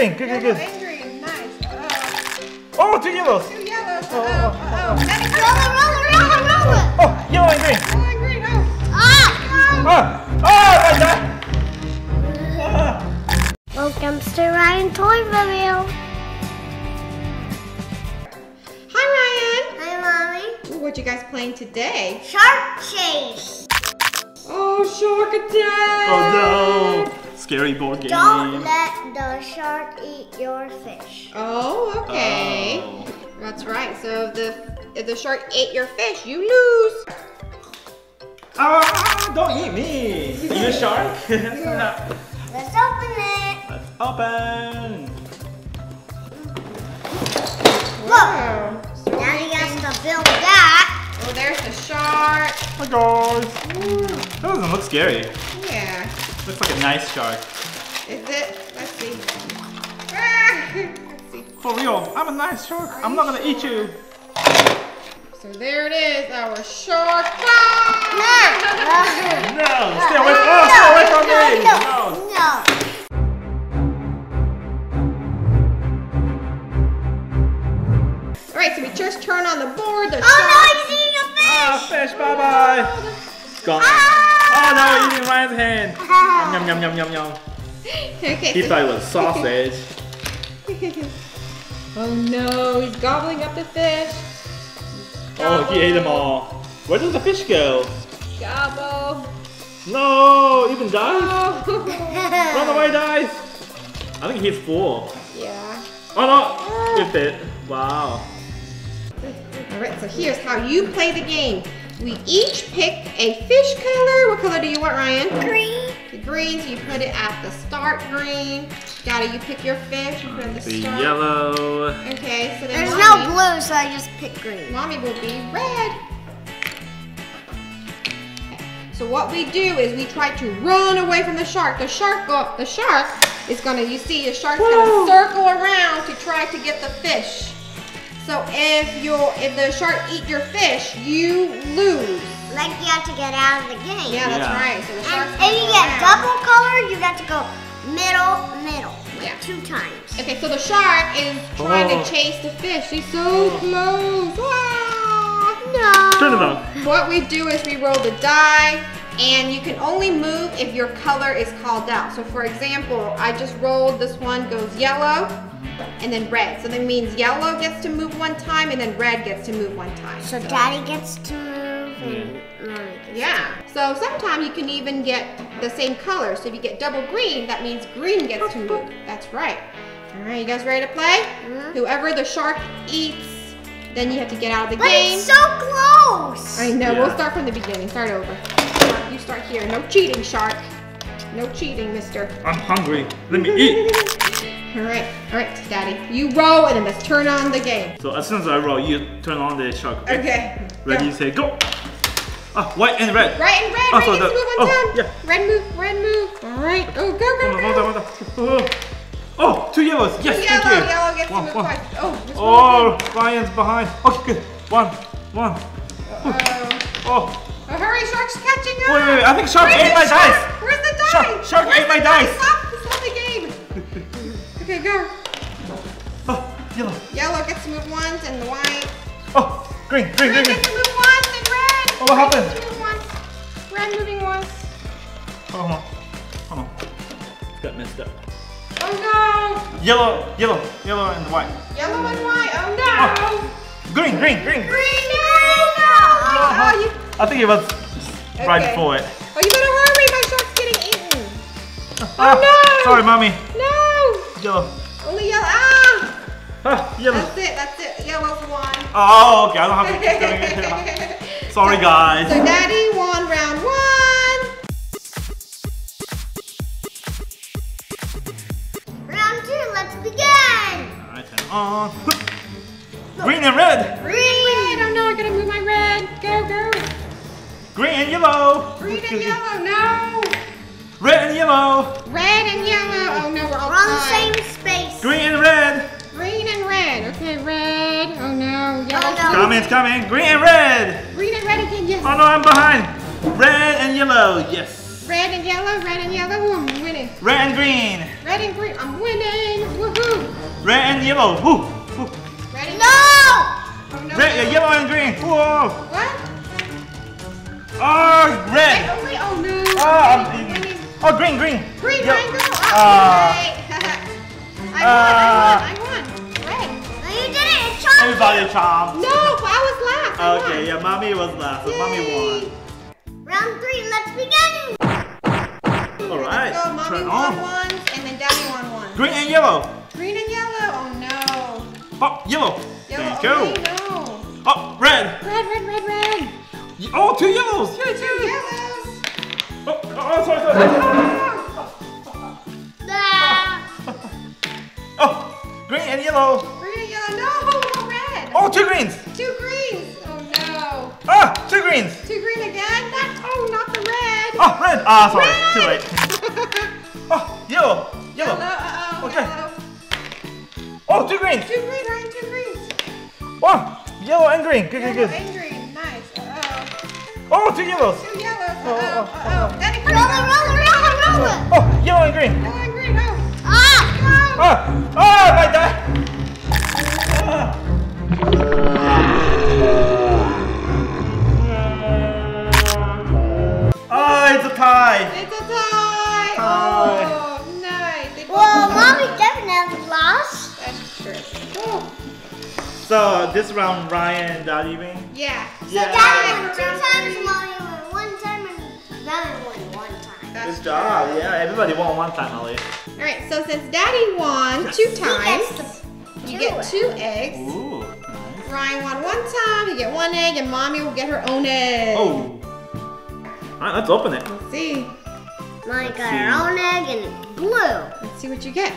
green. Good, good, Yellow good. and green. Nice. Uh-oh. Oh, two yellows. Two yellows. Oh, Uh-oh. oh, Uh-oh. Daddy, Roll it, roll roll roll it. Oh, yellow and green. Yellow and green. Oh. Ah! Ah, ah, right there. Ah. Welcome to Ryan Toy Review. Hi, Ryan. Hi, Mommy. Ooh, what you guys playing today? Shark Chase. Oh, shark attack. Oh no. Scary board game. Don't let the shark eat your fish. Oh, okay. Oh. That's right. So if the if the shark ate your fish, you lose. Ah, don't eat me. Are You a shark? Let's open it. Let's open. Wow. So Now you got to build that. Oh, there's the shark. Hi guys. That doesn't look scary. Yeah. Looks like a nice shark. Is it? Let's see. Ah, Let's see. For real, I'm a nice shark. I'm not gonna eat you. So there it is, our shark. Ah! No, stay away from, oh, stay away from me. No, No. no. All right, so we just turn on the board. The Oh shark. no, he's eating a Ah, fish. fish, bye bye. Gone. Oh no, eating Ryan's hand. Yum, yum, yum, yum, yum. Okay. He thought it was sausage. oh no, he's gobbling up the fish. Oh, he ate them all. Where did the fish go? Gobble. No, even dies. Oh. Run away, dies. I think he's full. yeah. Oh no, ah. with it. Wow. All right, so here's how you play the game. We each pick a fish color. What color do you want, Ryan? Green. The green, so you put it at the start green. Got it, you pick your fish, you put it at the The start. yellow. Okay, so then There's mommy, no blue, so I just picked green. mommy will be red. So what we do is we try to run away from the shark. The shark go, the shark is gonna, you see the shark's Whoa. gonna circle around to try to get the fish. So if you if the shark eat your fish, you lose. Like you have to get out of the game. Yeah, that's Yeah. right. So the And if you get around. double color, you got to go middle, middle. Yeah. Two times. Okay, so the shark is trying Oh. to chase the fish. He's so close. Ah. No. Turn it on. What we do is we roll the die, and you can only move if your color is called out. So for example, I just rolled this one goes yellow, and then red. So that means yellow gets to move one time, and then red gets to move one time. So daddy gets to move and mommy gets Yeah. So sometimes you can even get the same color. So if you get double green, that means green gets to move. That's right. All right, you guys ready to play? Mhm. Whoever the shark eats, then you have to get out of the But game. it's so close. I know. We'll start from the beginning. Start over. You start here. No cheating, shark. No cheating, mister. I'm hungry. Let me eat. All right. All right, daddy. You roll, and then let's turn on the game. So as soon as I roll, you turn on the shark. Okay. Ready, Go. say go. Ah, white and red. Right and red. Oh, right so the- move oh, one time. yeah. Red move. Red move. All right. Oh, go, go, Hold on, hold on, hold on. Oh, oh two yellows. Yes, thank Yellow. you. Yellow gets One, to move one. twice. Oh, Oh, Ryan's behind. Okay, good. One, one. one. Oh. Oh, Oh, hurry, shark's catching up. wait, wait, wait. I think shark Where's ate my shark? dice. Where's the dice? Shark- shark Where's ate my the dice. Green, green, green, Red green. move once, and red. Oh, what happened? Red gets to move once. Red moving once. Hold on, hold on. Got messed up. Oh no! Yellow, yellow, yellow and white. Yellow and white. Oh no! Green, green, green. Green, green. Oh, you. I think it was right before it. Oh, you better hurry. My shark's getting eaten. Ah, no. Sorry, mommy. No! Yellow. Only yellow. Ah! Ah, yellow. That's it. That's it. Yellow's won. Oh, okay. I don't have to keep doing it. Sorry, So guys. Daddy won round one. Round two, let's begin. Alright, turn on. Uh, green and red. Green, red. Oh no, I gotta move my red. Go, go. Green and yellow. Green and yellow. No. Red and yellow. Red and yellow. Oh no, we're all on the same space. Green and red. Green and red. Okay, red. Oh no. Yellow. Oh. Coming, coming. Green and red. Green and red again. Yes. Oh no, I'm behind. Red and yellow. Yes. Red and yellow, red and yellow. I'm winning. Red and green. Red and green. I'm winning. Woohoo. Red and yellow. Woo. Woo. Red and No! Oh, no. Red, uh, yellow and green. Whoa. What? Oh, Red red. only? Oh no. Oh, I'm Winning, winning. Oh, green, green. Green, Yellow. Ryan. Oh, Ah. right. I won, I won, I won. Everybody chomped. No, I was last. I Okay, won. yeah, mommy was last, so mommy won. Round three, let's begin. All right, Let's go. Mommy turn won on. one, and then Daddy won one. Green and yellow. Green and yellow. Oh no. Oh, yellow. Yellow Thank you. only? No. Oh, red. Red, red, red, red. Oh, two yellows. Yay, Two yay. yellows. Oh, oh, oh, sorry, sorry. Ah. Oh, green and yellow. Green and yellow. Greens. Two greens. Oh no. Ah, two greens. Two green again. Not, oh, not the red. Oh, red. Ah, sorry. Too Red. late. Oh, yellow. Yellow. Yellow. Uh-oh. Okay. Yellow. Oh, two greens. Two green, Ryan. Two greens. Oh, yellow and green. Good, good, Yellow good. and green. Nice. Uh-oh. Oh, two yellows. Two yellows. Oh, Uh-oh. oh, oh, Uh-oh. Daddy, green. Roll it, roll it, roll it, roll it. Oh, yellow and green. Yellow and green. Oh. Ah! Go. Ah, ah, this round, Ryan and Daddy win. yeah. So Yeah. daddy won two times, mommy won one time, and daddy won one time. That's Good job. Yeah, everybody won one time, Ollie. All right. So since Daddy won two times, you get two eggs. Ooh, nice. Ryan won one time. You get one egg, and Mommy will get her own egg. Oh. All right, let's open it. Let's see. Mommy got her own egg and blue. Let's see what you get.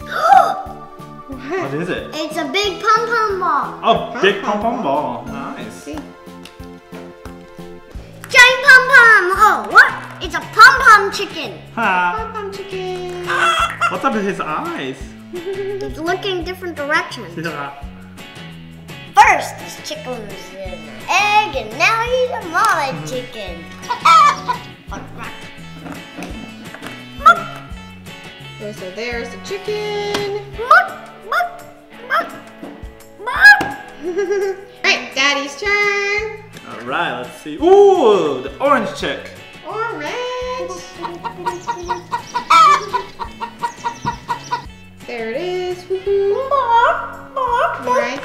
What? What is it? it's a big pom pom ball. Oh, big pom Pom-pom pom ball. Let's Nice. see. Giant pom pom. Oh, what? It's a pom pom chicken. Ha. Pom pom chicken. What's up with his eyes? It's looking different directions. Yeah. Uh, First, this chicken was an egg, and now he's a mama hmm. chicken. Hmm. So there's the chicken. Alright, Daddy's turn. All right, let's see. Ooh, the orange chick. Orange. There it is. Woohoo. Alright.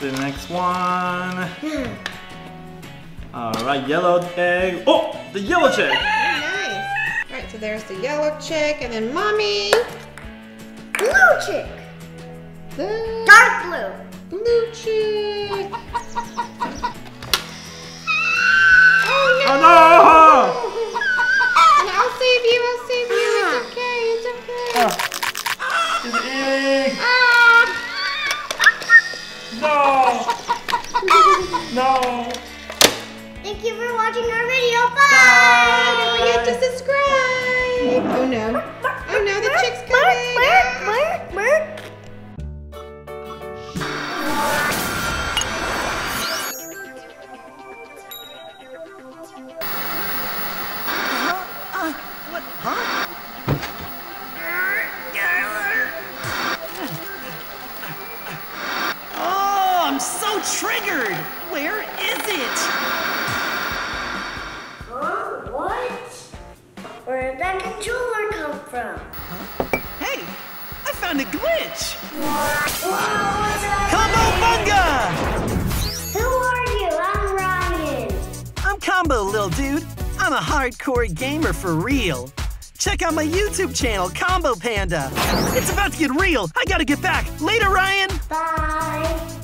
The next one. Hmm. All right, yellow egg. Oh, the yellow chick. Nice. Alright, so there's the yellow chick, and then mommy. Blue chick. The Dark blue. blue chick. Oh no! Oh I'm triggered! Where is it? Huh? What? Where did that controller come from? Hey, I found a glitch! Whoa, Combo Bunga! Who are you? I'm Ryan. I'm Combo, little dude. I'm a hardcore gamer for real. Check out my YouTube channel, Combo Panda. It's about to get real. I gotta get back. Later, Ryan. Bye.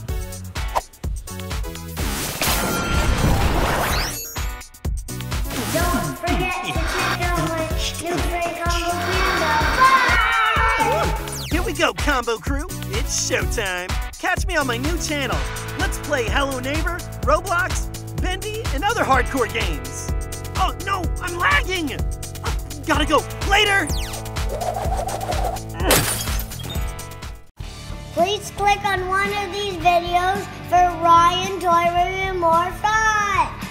Don't forget to check out my new friend Combo Panda. Bye. Here we go, Combo Crew. It's showtime. Catch me on my new channel. Let's play Hello Neighbor, Roblox, Bendy, and other hardcore games. Oh no, I'm lagging. Oh, gotta go. Later. Please click on one of these videos for Ryan Toy Review More Fun.